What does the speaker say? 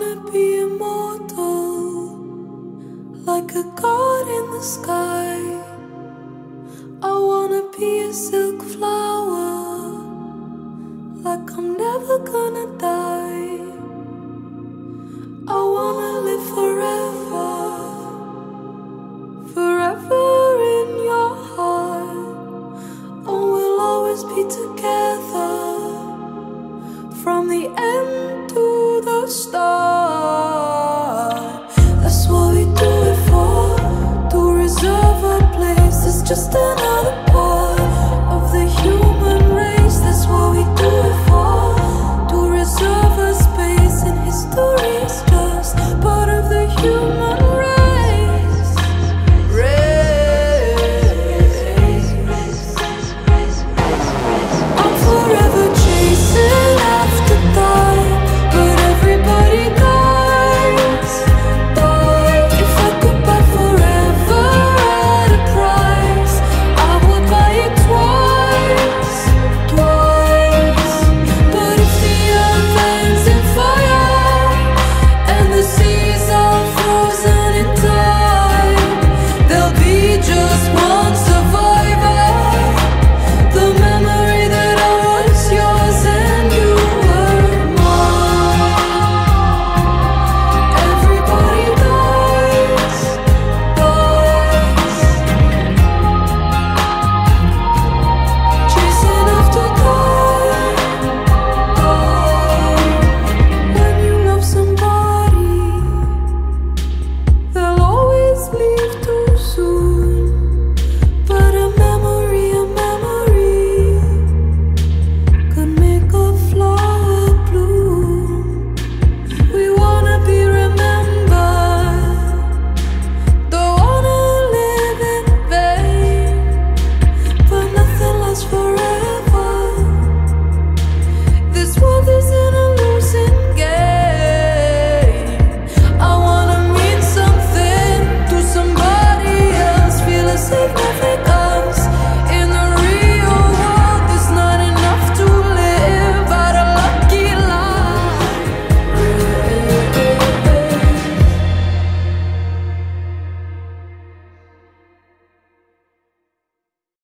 wanna be immortal, like a god in the sky. I wanna be a silk flower, like I'm never gonna die. I wanna live forever, forever in your heart. And we'll always be together from the end to the start. Just another